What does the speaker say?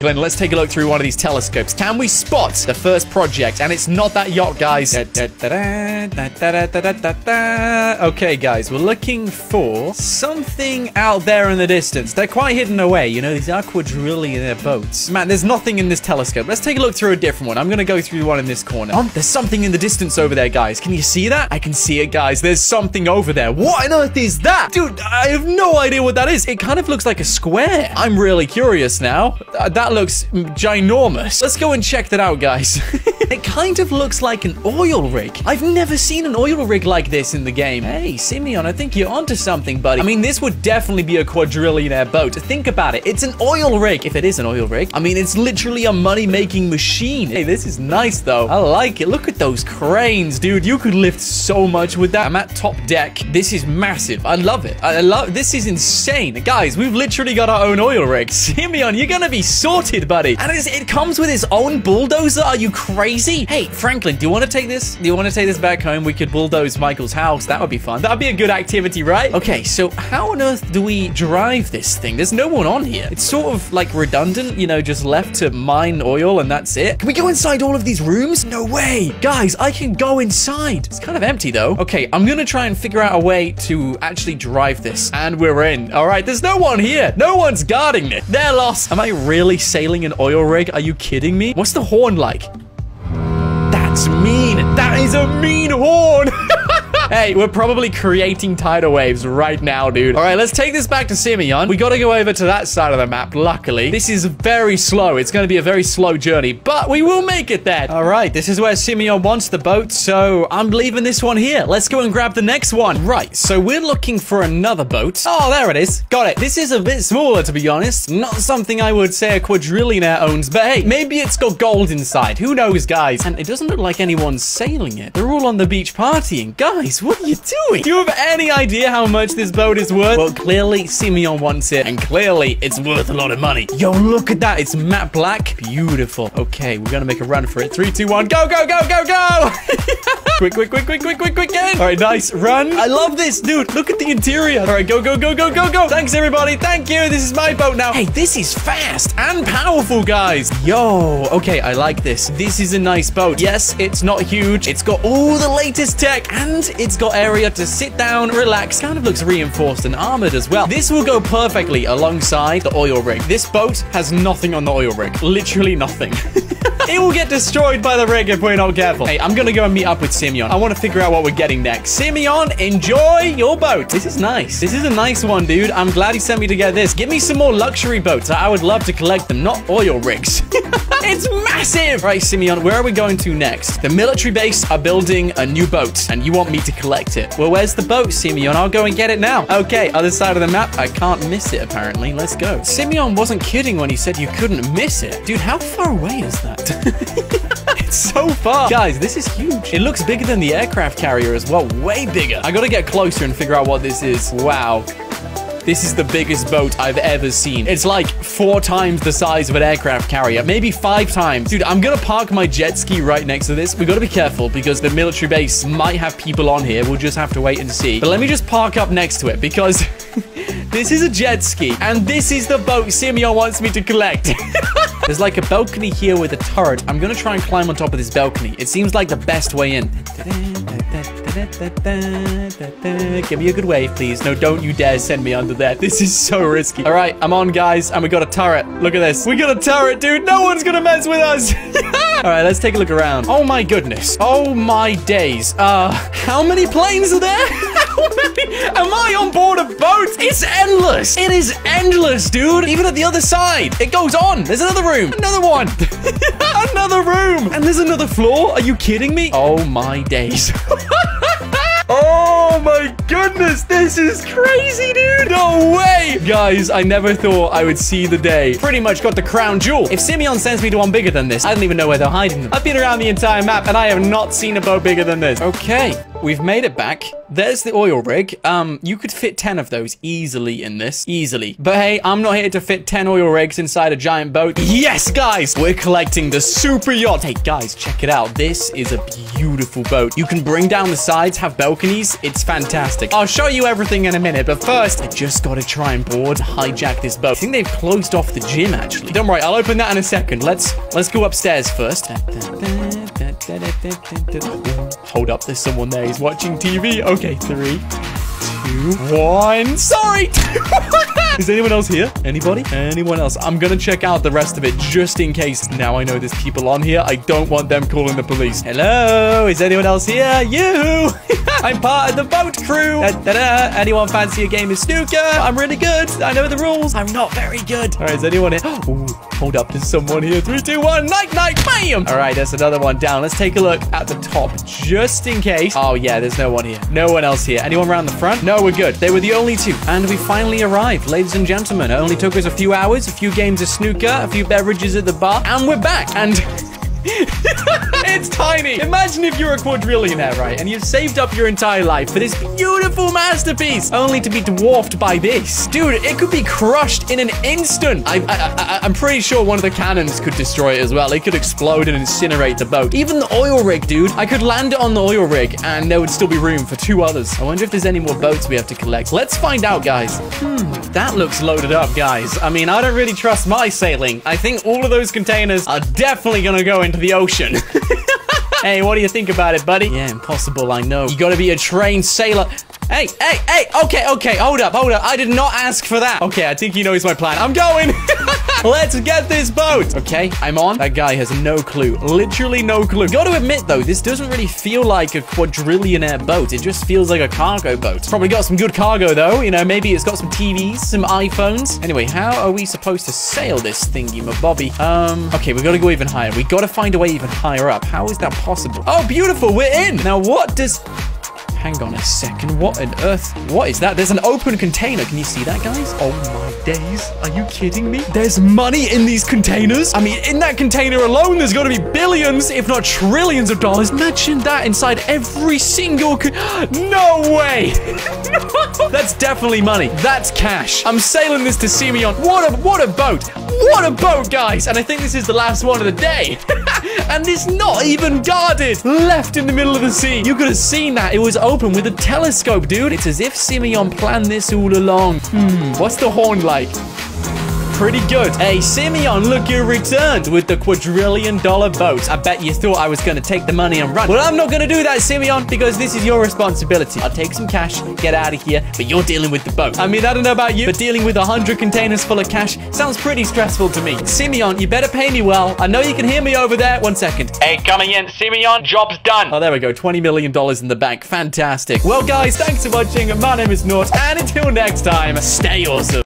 Glenn, let's take a look through one of these telescopes. Can we spot the first project? And it's not that yacht, guys. Okay, guys, we're looking for something out there in the distance. They're quite hidden away. You know, these are quadrillion boats. Man, there's nothing in this telescope. Let's take a look through a different one. I'm going to go through the one in this corner. Oh, there's something in the distance over there, guys. Can you see that? I can see it, guys. There's something over there. What on earth is that? Dude, I have no idea what that is. It kind of looks like a square. I'm really curious now. Uh, that looks ginormous. Let's go and check that out, guys. it kind of looks like an oil rig. I've never seen an oil rig like this in the game. Hey, Simeon, I think you're onto something, buddy. I mean, this would definitely be a quadrillionaire boat. Think about it. It's an oil rig. If it is an oil rig, I mean, it's literally a money-making machine. Hey, this is nice, though. I like it. Look at those cranes, dude. You could lift so much with that. I'm at top deck. This is massive. I love it. I love This is insane. Guys, we've literally got our own oil rig. Simeon, you're gonna be sorted, buddy. And it comes with its own bulldozer. Are you crazy? Hey, Franklin, do you want to take this? Do you want to take this back home? We could bulldoze Michael's house. That would be fun. That'd be a good activity, right? Okay, so how on earth do we drive this thing? There's no one on here. It's sort of like redundant, you know, just left to mine oil and that's it. Can we go inside all of these rooms? No way. Guys, I can go inside. It's kind of empty though. Okay, I'm gonna try and figure out a way to actually drive this. And we're in. All right, there's no one here. No one's guarding it. They're lost. Am I really sailing an oil rig? Are you kidding me? What's the horn like? That's mean. That is a mean horn. Hey, we're probably creating tidal waves right now, dude. All right, let's take this back to Simeon. We got to go over to that side of the map, luckily. This is very slow. It's going to be a very slow journey, but we will make it there. All right, this is where Simeon wants the boat, so I'm leaving this one here. Let's go and grab the next one. Right, so we're looking for another boat. Oh, there it is. Got it. This is a bit smaller, to be honest. Not something I would say a quadrillionaire owns, but hey, maybe it's got gold inside. Who knows, guys? And it doesn't look like anyone's sailing it. They're all on the beach partying. Guys, what are you doing? Do you have any idea how much this boat is worth? Well, clearly Simeon wants it, and clearly it's worth a lot of money. Yo, look at that. It's matte black. Beautiful. Okay, we're gonna make a run for it. Three, two, one, go, go, go, go, go! quick, quick, quick, quick, quick, quick, quick, All right, nice. Run. I love this, dude. Look at the interior. All right, go, go, go, go, go, go. Thanks, everybody. Thank you. This is my boat now. Hey, this is fast and powerful, guys. Yo, okay, I like this. This is a nice boat. Yes, it's not huge. It's got all the latest tech, and it's got area to sit down, relax. Kind of looks reinforced and armored as well. This will go perfectly alongside the oil rig. This boat has nothing on the oil rig. Literally nothing. it will get destroyed by the rig if we're not careful. Hey, I'm gonna go and meet up with Simeon. I want to figure out what we're getting next. Simeon, enjoy your boat. This is nice. This is a nice one, dude. I'm glad he sent me to get this. Give me some more luxury boats. I would love to collect them, not oil rigs. it's massive. Right, Simeon, where are we going to next? The military base are building a new boat, and you want me to collect it. Well, where's the boat, Simeon? I'll go and get it now. Okay, other side of the map. I can't miss it, apparently. Let's go. Simeon wasn't kidding when he said you couldn't miss it. Dude, how far away is that? it's so far. Guys, this is huge. It looks bigger than the aircraft carrier as well. Way bigger. I gotta get closer and figure out what this is. Wow. This is the biggest boat I've ever seen. It's like four times the size of an aircraft carrier, maybe five times. Dude, I'm gonna park my jet ski right next to this. We gotta be careful because the military base might have people on here. We'll just have to wait and see. But let me just park up next to it because this is a jet ski and this is the boat Simeon wants me to collect. There's like a balcony here with a turret. I'm gonna try and climb on top of this balcony. It seems like the best way in. Give me a good wave, please. No, don't you dare send me under there. This is so risky. All right, I'm on, guys, and we got a turret. Look at this. We got a turret, dude. No one's gonna mess with us. All right, let's take a look around. Oh my goodness. Oh my days. Uh, how many planes are there? Am I on board a boat? It's endless. It is endless, dude. Even at the other side, it goes on. There's another room. Another one. another room. And there's another floor. Are you kidding me? Oh my days. Oh my goodness, this is crazy, dude. No way. Guys, I never thought I would see the day. Pretty much got the crown jewel. If Simeon sends me to one bigger than this, I don't even know where they're hiding them. I've been around the entire map and I have not seen a boat bigger than this. Okay. we've made it back. There's the oil rig. Um, you could fit 10 of those easily in this. Easily. But hey, I'm not here to fit 10 oil rigs inside a giant boat. Yes, guys! We're collecting the super yacht. Hey, guys, check it out. This is a beautiful boat. You can bring down the sides, have balconies. It's fantastic. I'll show you everything in a minute, but first, I just gotta try and board, hijack this boat. I think they've closed off the gym, actually. Don't worry, I'll open that in a second. Let's let's go upstairs first. Hold up, there's someone there. He's watching TV. Okay, three, two, one. Sorry. Is anyone else here? Anybody? Anyone else? I'm gonna check out the rest of it just in case. Now I know there's people on here. I don't want them calling the police. Hello? Is anyone else here? You! I'm part of the boat crew. Da, da, da. Anyone fancy a game of snooker? I'm really good. I know the rules. I'm not very good. All right, is anyone here? Ooh, hold up. There's someone here. Three, two, one. Night, night. Bam! All right, there's another one down. Let's take a look at the top just in case. Oh, yeah, there's no one here. No one else here. Anyone around the front? No, we're good. They were the only two. And we finally arrived, ladies and gentlemen. It only took us a few hours, a few games of snooker, a few beverages at the bar, and we're back. And... it's tiny. Imagine if you're a quadrillionaire, right? And you've saved up your entire life for this beautiful masterpiece, only to be dwarfed by this. Dude, it could be crushed in an instant. I, I, I, I'm pretty sure one of the cannons could destroy it as well. It could explode and incinerate the boat. Even the oil rig, dude. I could land it on the oil rig and there would still be room for two others. I wonder if there's any more boats we have to collect. Let's find out, guys. Hmm, that looks loaded up, guys. I mean, I don't really trust my sailing. I think all of those containers are definitely gonna go into the ocean. hey, what do you think about it, buddy? Yeah, impossible, I know. You gotta be a trained sailor. Hey, hey, hey, okay, okay, hold up, hold up. I did not ask for that. Okay, I think he knows my plan. I'm going. Let's get this boat. Okay, I'm on. That guy has no clue. Literally no clue. Got to admit, though, this doesn't really feel like a quadrillionaire boat. It just feels like a cargo boat. Probably got some good cargo, though. You know, maybe it's got some TVs, some iPhones. Anyway, how are we supposed to sail this thingy, my bobby? Um, okay, we got to go even higher. We got to find a way even higher up. How is that possible? Oh, beautiful. We're in. Now, what does... Hang on a second. What on earth? What is that? There's an open container. Can you see that, guys? Oh my days. Are you kidding me? There's money in these containers. I mean, in that container alone, there's got to be billions, if not trillions of dollars. Imagine that inside every single... No way. That's definitely money. That's cash. I'm sailing this to Simeon. What a, what a boat. What a boat, guys. And I think this is the last one of the day. and it's not even guarded. Left in the middle of the sea. You could have seen that. It was open with a telescope, dude. It's as if Simeon planned this all along. Hmm, what's the horn like? Pretty good. Hey, Simeon, look, you returned with the quadrillion dollar boat. I bet you thought I was going to take the money and run. Well, I'm not going to do that, Simeon, because this is your responsibility. I'll take some cash, get out of here, but you're dealing with the boat. I mean, I don't know about you, but dealing with 100 containers full of cash sounds pretty stressful to me. Simeon, you better pay me well. I know you can hear me over there. One second. Hey, coming in. Simeon, job's done. Oh, there we go. $20 million in the bank. Fantastic. Well, guys, thanks for watching. My name is Nort, and until next time, stay awesome.